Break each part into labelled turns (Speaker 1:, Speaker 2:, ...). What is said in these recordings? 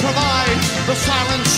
Speaker 1: Provide the silence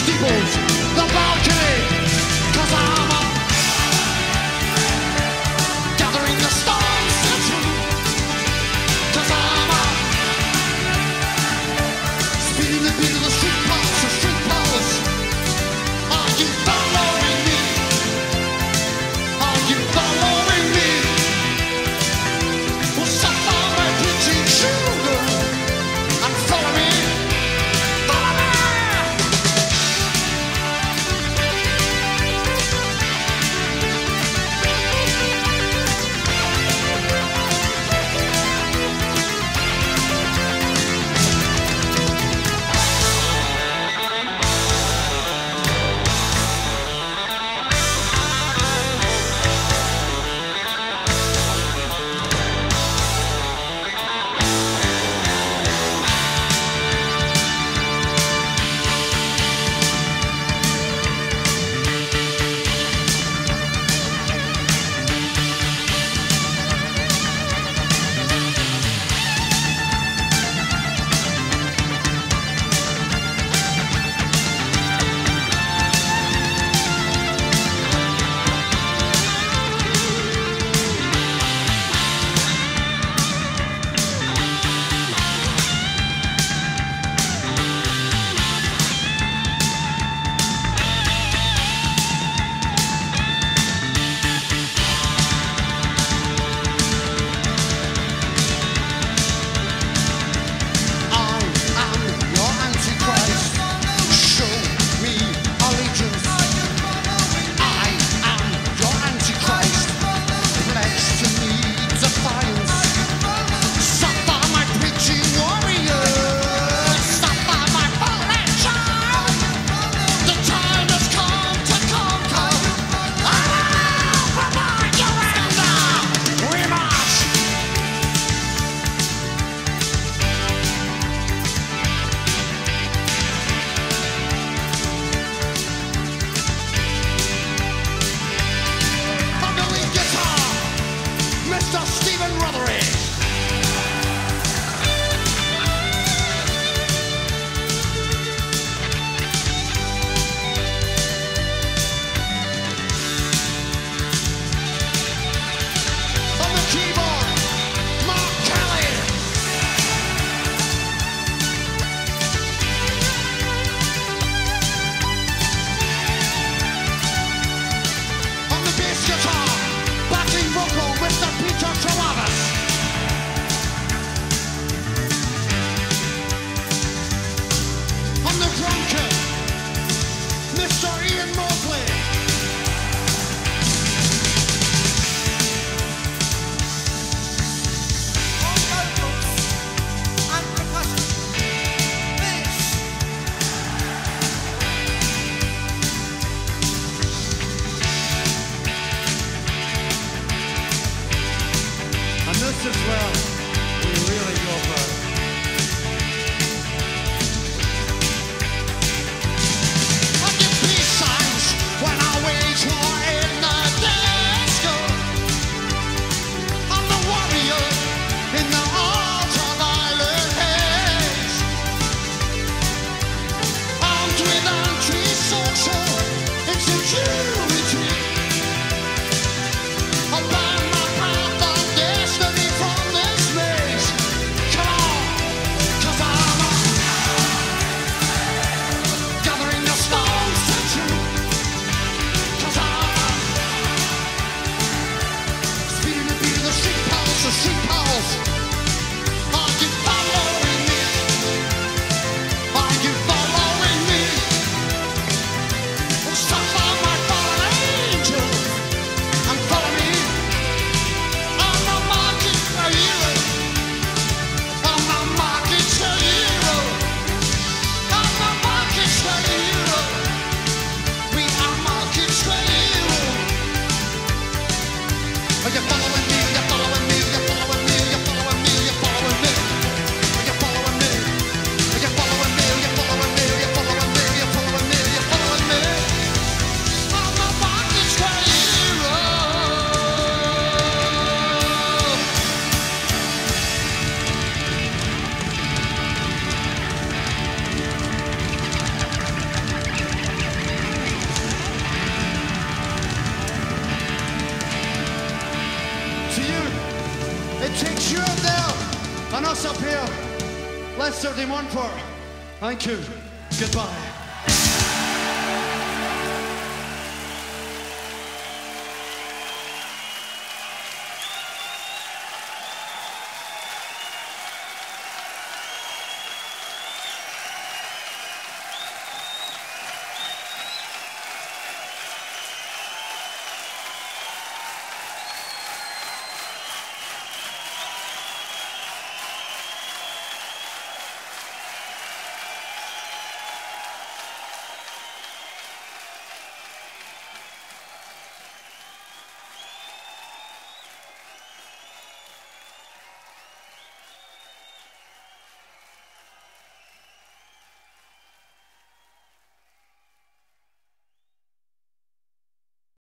Speaker 1: takes you up there and us up here. Let's 31 for. Thank you. Goodbye.